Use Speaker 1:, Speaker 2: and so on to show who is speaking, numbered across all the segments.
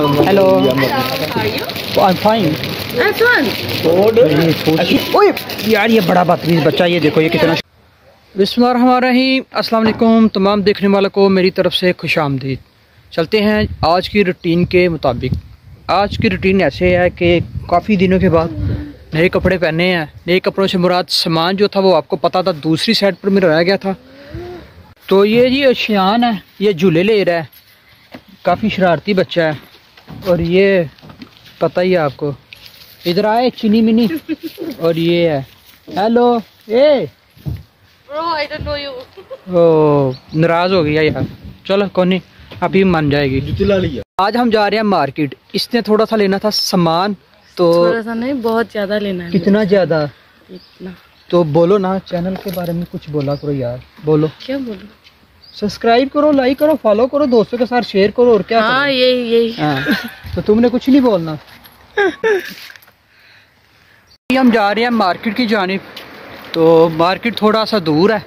Speaker 1: Hello आई fine ओए यार ये बड़ा बदतमीज बच्चा ये देखो ये कितना बिस्मिल्लाहिर्रहमानिर्रहीम अस्सलाम वालेकुम तमाम देखने वालों को मेरी तरफ़ से खुश आमदीद चलते हैं आज की रूटीन के मुताबिक आज की रूटीन ऐसे है कि काफ़ी दिनों के बाद नए कपड़े पहने हैं नए कपड़ों से मुराद सामान जो था वो आपको पता था दूसरी साइड पर मेरा रह गया था तो ये जी अशियान है ये झूले ले रहा है काफ़ी शरारती बच्चा है और ये पता ही है आपको। इधर आए चीनी मिनी। और ये है। हेलो ए. ओ नाराज़ हो गया यार। चलो कौन नहीं। अभी मान जाएगी। आज हम जा रहे हैं मार्केट। इसने थोड़ा सा लेना था सामान तो
Speaker 2: थोड़ा सा नहीं बहुत ज़्यादा लेना है।
Speaker 1: कितना ज़्यादा?
Speaker 2: इतना।
Speaker 1: तो बोलो ना चैनल के बारे में कुछ बोला करो यार। बोलो।
Speaker 2: क्या बोलूँ?
Speaker 1: सब्सक्राइब करो लाइक करो फॉलो करो दोस्तों के साथ शेयर करो और क्या
Speaker 2: हाँ यही यही।
Speaker 1: हाँ, तो तुमने कुछ नहीं बोलना। हम जा रहे हैं मार्केट की जानिब। तो मार्केट थोड़ा सा दूर है।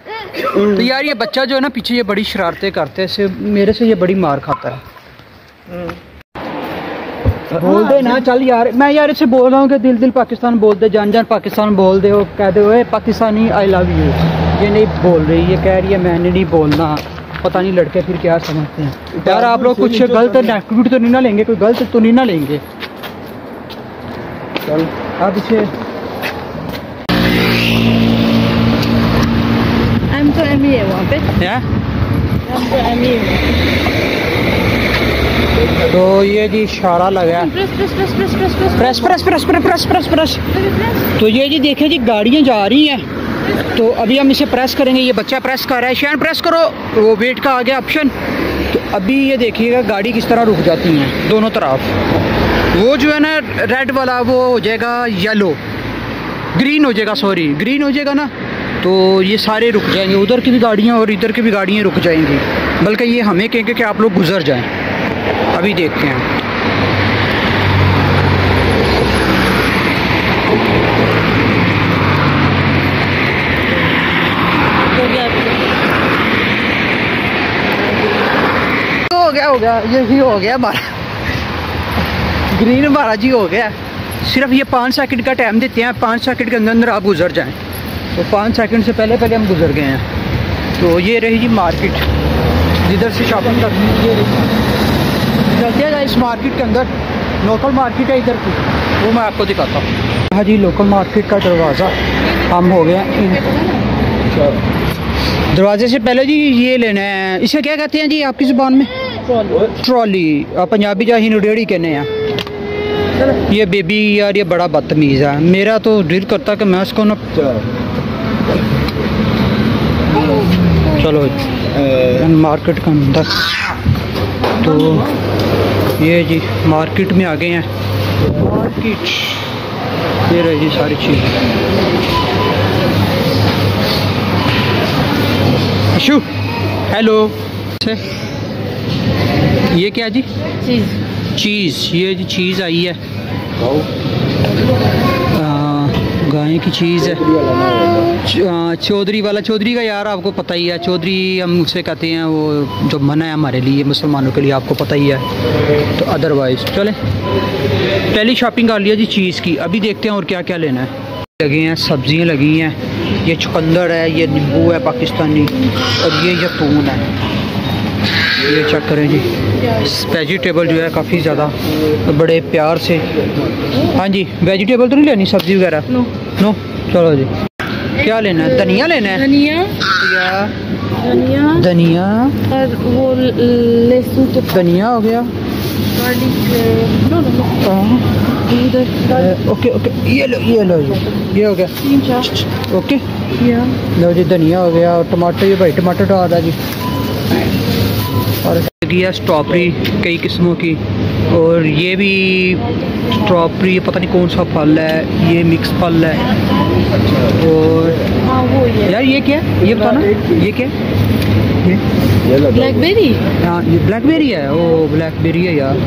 Speaker 1: तो यार ये बच्चा जो है ना पीछे ये बड़ी शरारतें करते हैं मेरे से ये बड़ी मार खाता है। बोल दे ना चल यार। मैं यार इससे बोल रहा हूँ कि दिल दिल पाकिस्तान बोल दे जान जान पाकिस्तान बोल दे वो कह दे ओए पाकिस्तानी आई लव यू ये नहीं बोल रही ये कह रही है मैंने नहीं बोलना। पता नहीं लड़के फिर क्या समझते हैं। यार आप लोग कुछ गलत एक्टिविटी तो नहीं ना लेंगे कोई गलत तो नहीं ना लेंगे। चल आप इसे
Speaker 2: हम तो एम है वहाँ पे। हम तो एम ही
Speaker 1: तो ये जी इशारा लगा। है
Speaker 2: press press press press press press
Speaker 1: press press press press press press press
Speaker 2: press
Speaker 1: तो ये जी देखे जी गाड़ियाँ जा रही हैं। तो अभी हम इसे प्रेस करेंगे, ये बच्चा प्रेस कर रहा है। शैन प्रेस करो। वो वेट का आ गया ऑप्शन तो अभी ये देखिएगा, गाड़ी किस तरह रुक जाती हैं, दोनों तरफ़। वो जो है ना रेड वाला, वो हो जाएगा येलो ग्रीन हो जाएगा सॉरी ग्रीन हो जाएगा ना तो ये सारे रुक जाएँगे। उधर की भी गाड़ियाँ और इधर की भी गाड़ियाँ रुक जाएँगी। बल्कि ये हमें कहेंगे कि आप लोग गुजर जाएँ। अभी देखते हैं
Speaker 2: गया
Speaker 1: गया यही हो गया हमारा ग्रीन हमारा जी हो गया। सिर्फ़ ये पाँच सेकंड का टाइम देते हैं, पाँच सेकंड के अंदर अंदर आप गुजर जाएँ। तो पाँच सेकंड से पहले पहले हम गुजर गए हैं। तो ये रही जी मार्केट जिधर से शॉपिंग करनी ये रही चलते हैं इस मार्केट के अंदर। लोकल मार्केट है इधर की। वो मैं आपको दिखाता हूँ। हाँ जी लोकल मार्केट का दरवाज़ा हम हो गया दरवाजे से पहले जी ये लेना है। इसे क्या कहते हैं जी, आपकी ज़ुबान में? ट्रॉली। पंजाबी जा ही रेड़ी कहने हैं ये बेबी यार ये बड़ा बदतमीज़ है मेरा तो दिल करता कि मैं उसको ना चलो मार्केट का अंदर तो ये जी मार्केट में आ गए हैं। मार्केट। ये रही जी सारी चीज़। अशु हेलो। ये क्या जी?
Speaker 2: चीज़।
Speaker 1: चीज़। ये जी चीज़ आई है। गाय की चीज़ है। चौधरी वाला चौधरी का यार आपको पता ही है। चौधरी हम उसे कहते हैं वो जो मना है हमारे लिए मुसलमानों के लिए आपको पता ही है। तो अदरवाइज़ चले। पहली शॉपिंग कर लिया जी चीज़ की। अभी देखते हैं और क्या क्या लेना है। लगे हैं सब्ज़ियाँ लगी हैं। ये चुकंदर है ये नींबू है पाकिस्तानी। और ये यतून है। ये चेक करें जी। वेजिटेबल जो है काफ़ी ज़्यादा बड़े प्यार से। हाँ जी वेजिटेबल तो नहीं लेनी सब्ज़ी वगैरह?
Speaker 2: नो
Speaker 1: नो चलो जी। क्या लेना है? धनिया लेना है?
Speaker 2: धनिया। धनिया।
Speaker 1: धनिया।
Speaker 2: और वो लहसुन तो
Speaker 1: धनिया हो गया।
Speaker 2: गार्लिक नो नो नो उधर
Speaker 1: अ, ओके ओके। ये लो ये लो जी। ये हो गया। ओके। लो जी धनिया हो गया और टमाटर ये भाई टमाटर डाल रहा जी। और है स्ट्रॉबेरी कई किस्मों की। और ये भी स्ट्रॉबेरी पता नहीं कौन सा फल है ये मिक्स फल है। और यार ये क्या है? ये बताना ये क्या है?
Speaker 2: ब्लैकबेरी
Speaker 1: हाँ ये ब्लैकबेरी है। ओ ब्लैकबेरी है यार।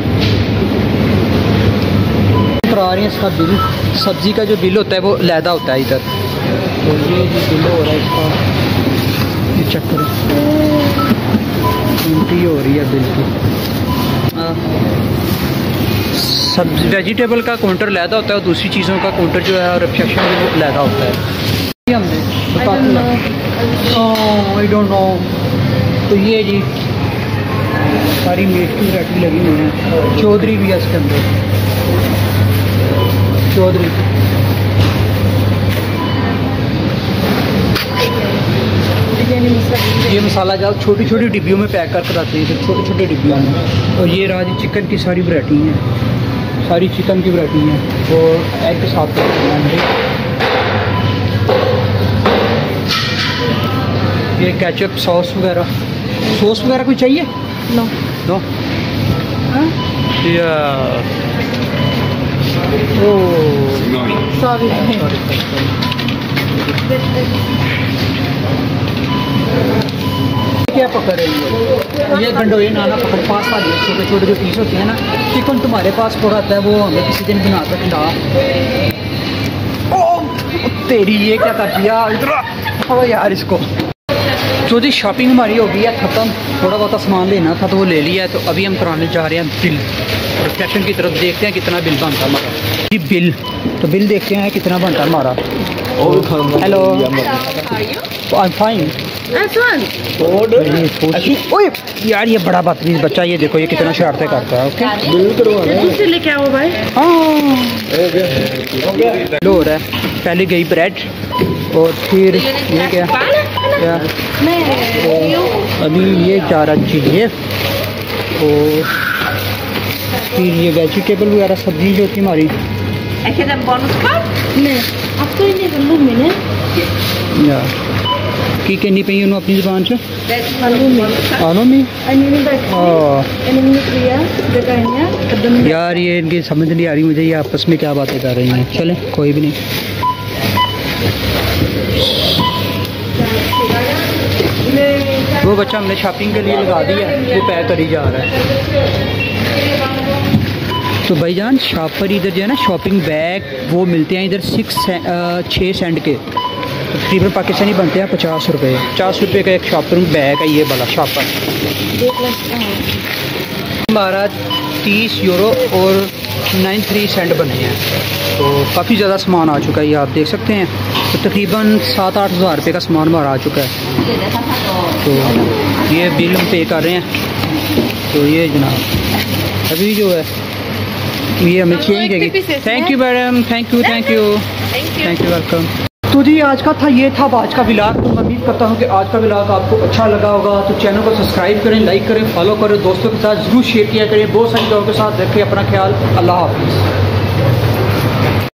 Speaker 1: करा रही है इसका बिल। सब्ज़ी का जो बिल होता है वो लैदा होता है इधर। तो ये जो बिल हो रहा है इसका ये चेक करो। एंट्री हो रही है बिल की। हाँ। सब्ज़ी वेजिटेबल का काउंटर लैदा होता है और दूसरी चीज़ों का काउंटर जो है रिफ्लेक्शन वो लैदा होता है। हमने आई डोंट नो तो ये जी सारी मीट की वरायटी लगी हुई है। चौधरी भी है इसके अंदर। चौधरी
Speaker 2: बिरयानी मसाला
Speaker 1: ये मसाला जब छोटी छोटी डिब्बियों में पैक करके आते हैं छोटे छोटे डिब्बियों में। और ये राज चिकन की सारी वरायटी हैं। सारी चिकन की वरायटी हैं। और एग के साथ ये केचप सॉस वगैरह। सॉस वगैरह कोई चाहिए?
Speaker 2: नो
Speaker 1: नो
Speaker 2: हाँ?
Speaker 1: या ओ।
Speaker 2: सॉरी
Speaker 1: क्या पकड़ रही है? ये गंडोए नाना पकड़ पास वाली छोटे छोटे जो पीस होते हैं ना चिकन तुम्हारे पास पड़ा आता है वो हमें किसी दिन बना कर खिला तेरी ये क्या कर दिया? इधर आ। यार इसको। जो जी शॉपिंग हमारी हो गई है ख़त्म। थोड़ा बहुत सामान लेना था तो वो ले लिया है तो अभी हम कराने जा रहे हैं बिल। रिसेप्शन की तरफ़ देखते हैं कितना बिल बनता है हमारा। जी बिल। तो बिल देखते हैं कितना बनता है हमारा। हेलो आई एम फाइन ओए यार ये बड़ा बदतमीज बच्चा ये देखो ये कितना शरारतें करता है ओके?
Speaker 2: लेके आओ भाई?
Speaker 1: हाँ। लो हो रहा है। पहले गई ब्रेड और फिर ये क्या? क्या? अभी ये जा रहा चाहिए और फिर ये वेजिटेबल वगैरह सब्ज़ी जो थी हमारी।
Speaker 2: नहीं। अब तो इन्हें
Speaker 1: की कहनी पई उन्होंने अपनी ज़ुबान से?
Speaker 2: आलू में
Speaker 1: आनो में
Speaker 2: अनिल बैठ
Speaker 1: हाँ
Speaker 2: अनिल प्रिया जगह कदम
Speaker 1: यार ये इनकी समझ नहीं आ रही मुझे ये आपस में क्या बातें कर रही हैं? चले कोई भी नहीं। वो बच्चा हमने शॉपिंग के लिए लगा दिया वो पैक करी जा रहा है। तो भाईजान शॉप पर इधर जो है ना शॉपिंग बैग वो मिलते हैं इधर सिक्स छः सेंट के। तकरीबन पाकिस्तानी बनते हैं पचास रुपये पचास रुपये का एक शॉपिंग बैग है ये वाला शॉपर हमारा तीस यूरो और नाइन थ्री सेंट बने हैं। तो काफ़ी ज़्यादा सामान आ चुका है ये आप देख सकते हैं। तो तकरीबन सात आठ हज़ार रुपये का सामान हमारा आ चुका है। तो ये बिल हम पे कर रहे हैं। तो ये जनाब अभी जो है ये हमें change thank you madam thank you thank you thank you welcome तो जी, आज का था, ये था आज का विलाग तो मैं उम्मीद करता हूँ कि आज का विलाग आपको अच्छा लगा होगा। तो चैनल को सब्सक्राइब करें लाइक करें फॉलो करें, दोस्तों के साथ ज़रूर शेयर किया करें। बहुत सारी लोगों के साथ रखें अपना ख्याल। अल्लाह हाफिज़।